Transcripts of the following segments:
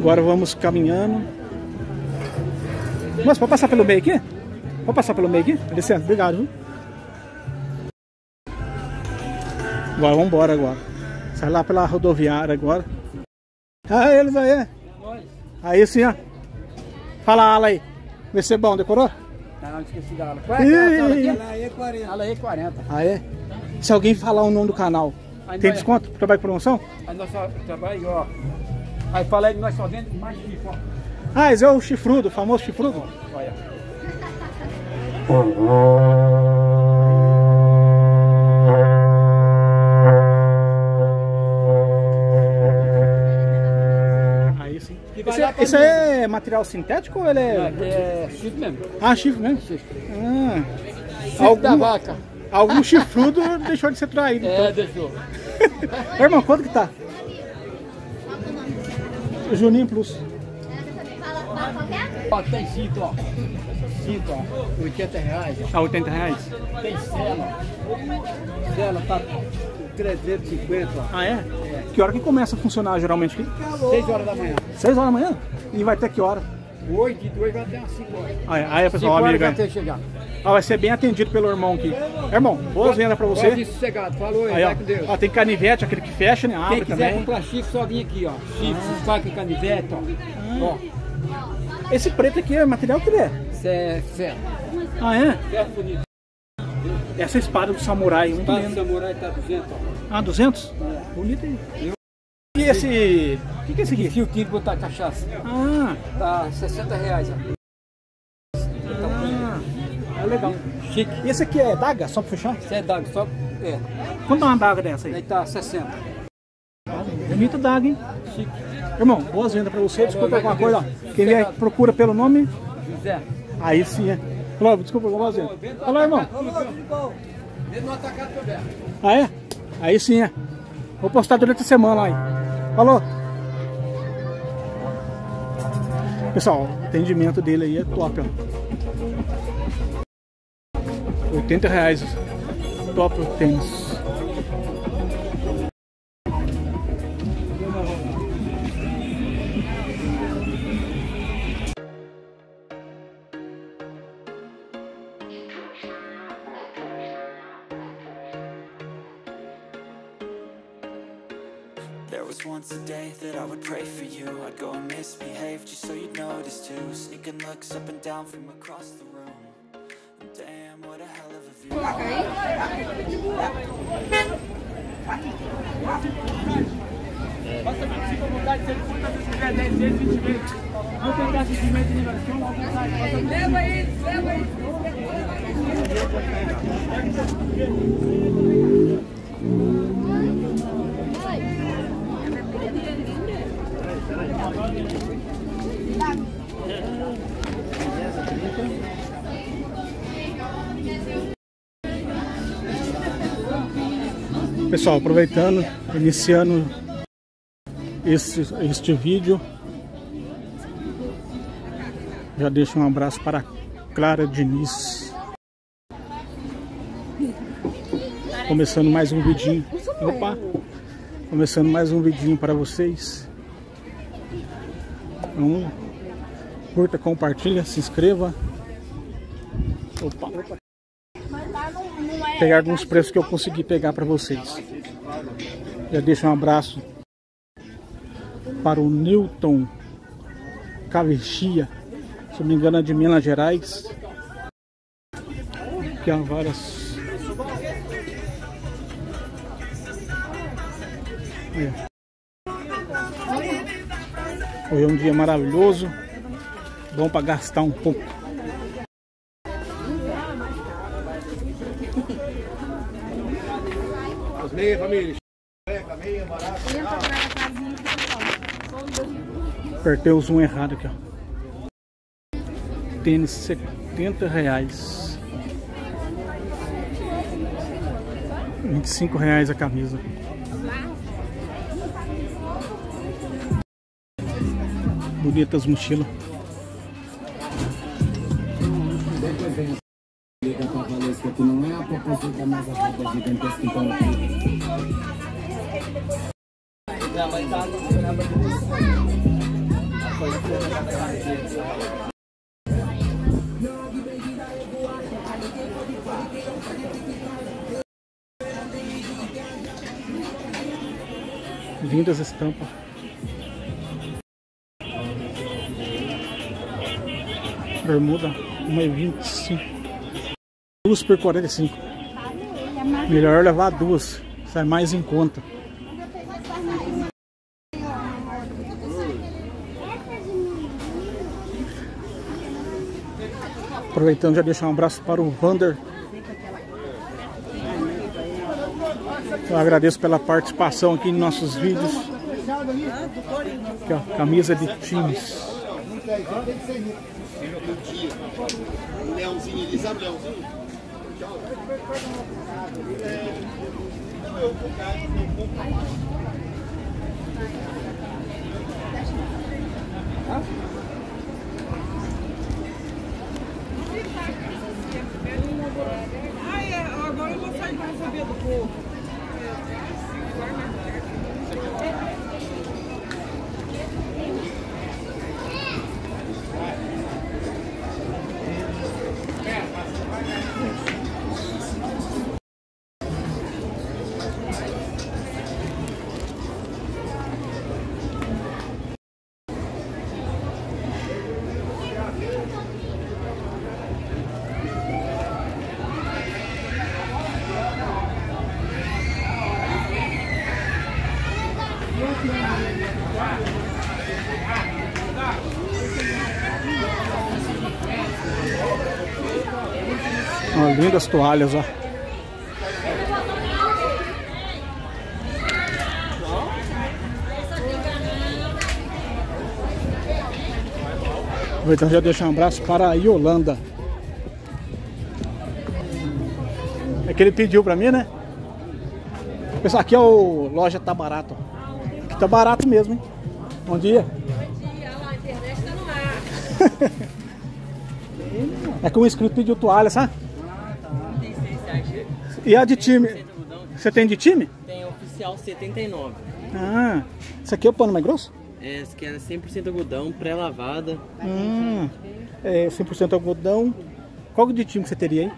Agora vamos caminhando. Moça, pode passar pelo meio aqui? Pode passar pelo meio aqui? Licença, obrigado. Viu? Agora vamos embora agora. Sai lá pela rodoviária agora. Ah, eles aí. Aí sim, ó. Fala ala aí. Vai ser bom, decorou? Não, esqueci da ala. Qual é aquela sala aqui? Ala E40. Ala E40. Ah, é? Se alguém falar o nome do canal, Aí tem desconto? Trabalho de promoção? Aí nós só trabalhamos, ó. Aí fala aí que nós só mais chifre, ó. Ah, esse é o chifrudo, o famoso chifrudo. Olha. Aí sim. Esse, mim. é material sintético ou ele Não, é. aqui é chifre mesmo. Ah, chifre mesmo? Chifre. Ah. Chifre da vaca. algum chifrudo deixou de ser traído. É, Então. deixou. Ô, irmão, quanto que tá? Juninho Plus. Ó, tem cinto, ó. Cinto, ó. 80 reais. ó. A 80 reais? Tem cela. Cela tá 350, ó. Ah, é? Que hora que começa a funcionar geralmente aqui? 6 horas da manhã. 6 horas da manhã? E vai até que hora? 8 e 2 vai até umas 5 horas. Aí, aí 5 pessoal, horas amigo. vai até chegar. Ah, vai ser bem atendido pelo irmão aqui. Irmão, boas vendas pra Pode você. ir sossegado. Falou aí, Aí, ó. com Deus. ó, tem canivete, aquele que fecha, né? Abre Quem quiser também. comprar chifre, só vem aqui, ó. Chifre, faca, canivete, ó. Ó, Esse preto aqui é material que ele é. isso é ferro. Ah, é? Ferro bonito. Essa espada do samurai, muito Espada lindo. samurai tá 200, ó. Ah, 200? Bonito aí. Esse... O que, que é esse aqui? fio tinto botar cachaça. Ah, Tá 60 reais, ah, é legal. Chique. Esse aqui é daga, só pra fechar? Isso é daga, só. É. Quanto é uma daga dessa aí? Aí tá 60. Bonita daga, hein? Chique. Irmão, boas vendas pra você. Desculpa alguma coisa, ó. Quem vier procura pelo nome, José. aí sim, é. Falou, desculpa alguma coisa. Fala, irmão. Ah, é? Aí sim, é. Vou postar durante a semana aí. Falou. Pessoal, o atendimento dele aí é top, ó. 80 reais. Top o tênis. There was once a day that I would pray for you. I'd go and misbehave just so you'd notice too. Sneaking looks up and down from across the room. And Damn, what a hell of a view Pessoal, aproveitando, iniciando este, este vídeo, já deixo um abraço para Clara Diniz. Começando mais um vidinho. Opa! Começando mais um vidinho para vocês. Então, curta, compartilha, se inscreva. Opa! Pegar alguns preços que eu consegui pegar para vocês. Já deixo um abraço para o Newton Cavechia, se não me engano é de Minas Gerais. Que há várias. É. Foi um dia maravilhoso, bom para gastar um pouco. Meias, família. Apertei o zoom errado aqui, ó. Tênis 70 reais. 25 reais a camisa. Bonitas mochilas. que não é a propósito da nossa roupa gigantesca, então aqui. Lindas estampas. Bermuda, 1,25. Duas por 45. Melhor levar duas, sai mais em conta. Aproveitando, já deixar um abraço para o Vander. Eu agradeço pela participação aqui em nossos vídeos. Aqui, ó, camisa de times. Leãozinho o leãozinho? Ó, lindas toalhas, ó. Então já deixar um abraço para a Yolanda. É que ele pediu pra mim, né? Pessoal, aqui é o loja tá barato. Aqui tá barato mesmo, hein? Bom dia. É que um inscrito pediu toalha, sabe? E a de time? Você tem de time? Tem oficial 79. Ah, isso aqui é o pano mais grosso? Essa que é 100% algodão, pré-lavada. Hum, é 100% algodão. Qual de time que você teria aí?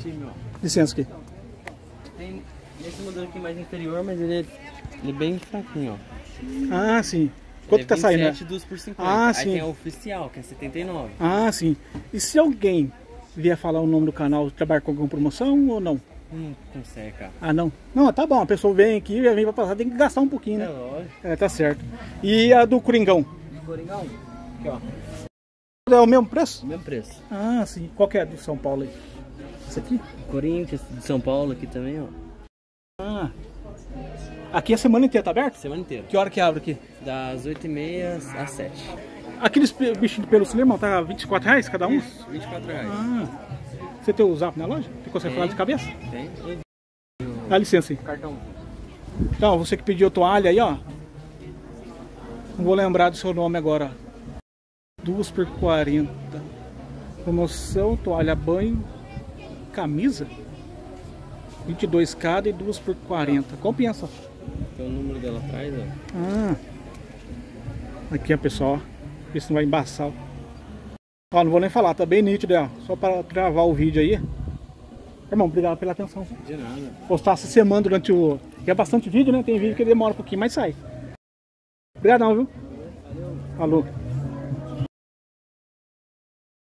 Time, ó. Licença aqui. Tem esse modelo aqui mais inferior, mas ele é, ele é bem fraquinho, ó. Ah, sim. Quanto tá é saindo? 27 dos por 50. Ah, Aí sim. tem a oficial, que é 79. Ah, sim. E se alguém vier falar o nome do canal, trabalhar com alguma promoção ou não? Hum, consegue, cara. Ah, não? Não, tá bom. A pessoa vem aqui, vem pra passar, tem que gastar um pouquinho, É né? lógico. É, tá certo. E a do Coringão? Coringão? Aqui, ó. É o mesmo preço? Mesmo preço. Ah, sim. Qual que é a do São Paulo aí? Esse aqui? Corinthians, de São Paulo aqui também, ó. Ah. Aqui a semana inteira tá aberto? Semana inteira. Que hora que abre aqui? Das 8h30 às 7 Aqueles bichinhos de pelo cinema tá 24 reais cada um? 24 reais. Ah. Você tem o zap na loja? Você consegue falar de cabeça? Tem? Dá licença aí. Cartão. Então, você que pediu toalha aí, ó. Não vou lembrar do seu nome agora. Duas por 40. Promoção, toalha banho, camisa. 22 cada e duas por 40. Compensa. Tem o número dela atrás, ó. Ah. Aqui, ó, pessoal. Se não vai embaçar. ó. Ó, não vou nem falar, tá bem nítido, ó. Só para gravar o vídeo aí. Irmão, obrigado pela atenção. De nada. Postar essa semana durante o. Que é bastante vídeo, né? Tem vídeo que demora um pouquinho, mas sai. Obrigadão, viu? Falou.